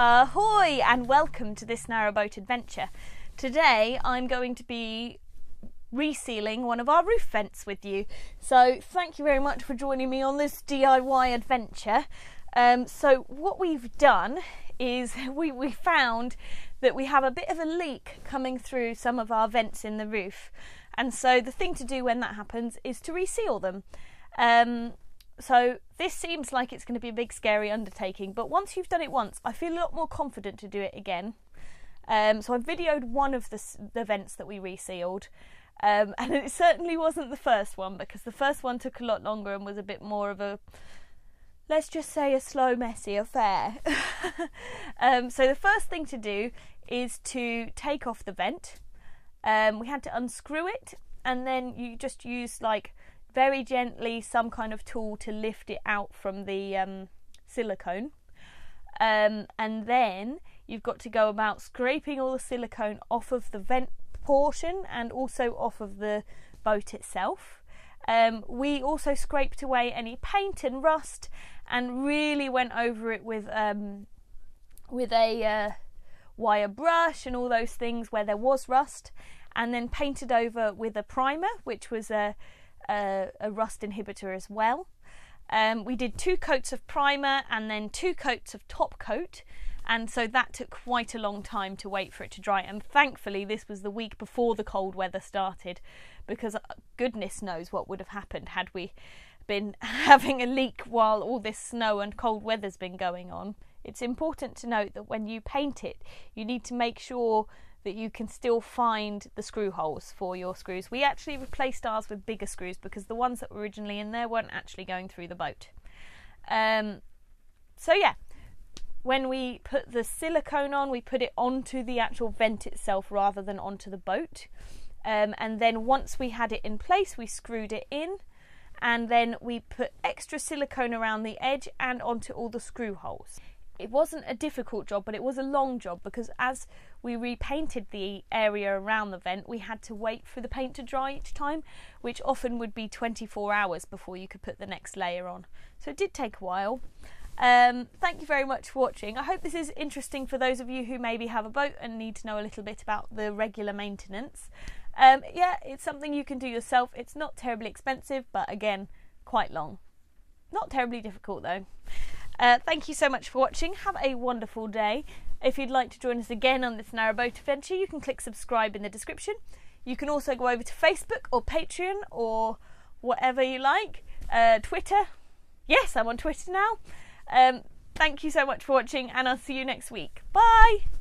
Ahoy and welcome to this narrowboat adventure. Today I'm going to be resealing one of our roof vents with you. So thank you very much for joining me on this DIY adventure. Um, so what we've done is we, we found that we have a bit of a leak coming through some of our vents in the roof. And so the thing to do when that happens is to reseal them. Um, so this seems like it's going to be a big scary undertaking, but once you've done it once, I feel a lot more confident to do it again. Um, so I videoed one of the, the events that we resealed, um, and it certainly wasn't the first one because the first one took a lot longer and was a bit more of a, let's just say, a slow, messy affair. um, so the first thing to do is to take off the vent. Um, we had to unscrew it, and then you just use like very gently some kind of tool to lift it out from the um, silicone. Um, and then you've got to go about scraping all the silicone off of the vent portion and also off of the boat itself. Um, we also scraped away any paint and rust and really went over it with um, with a uh, wire brush and all those things where there was rust, and then painted over with a primer, which was a a, a rust inhibitor as well. Um, we did two coats of primer and then two coats of top coat, and so that took quite a long time to wait for it to dry. And thankfully, this was the week before the cold weather started, because uh, goodness knows what would have happened had we been having a leak while all this snow and cold weather's been going on. It's important to note that when you paint it, you need to make sure that you can still find the screw holes for your screws. We actually replaced ours with bigger screws because the ones that were originally in there weren't actually going through the boat. Um, so yeah, when we put the silicone on, we put it onto the actual vent itself rather than onto the boat. Um, and then once we had it in place, we screwed it in, and then we put extra silicone around the edge and onto all the screw holes it wasn't a difficult job, but it was a long job because as we repainted the area around the vent, we had to wait for the paint to dry each time, which often would be 24 hours before you could put the next layer on. So it did take a while. Um, thank you very much for watching. I hope this is interesting for those of you who maybe have a boat and need to know a little bit about the regular maintenance. Um, yeah, it's something you can do yourself. It's not terribly expensive, but again, quite long. Not terribly difficult though. Uh, thank you so much for watching. Have a wonderful day. If you'd like to join us again on this narrowboat adventure, you can click subscribe in the description. You can also go over to Facebook or Patreon or whatever you like. Uh, Twitter. Yes, I'm on Twitter now. Um, thank you so much for watching, and I'll see you next week. Bye!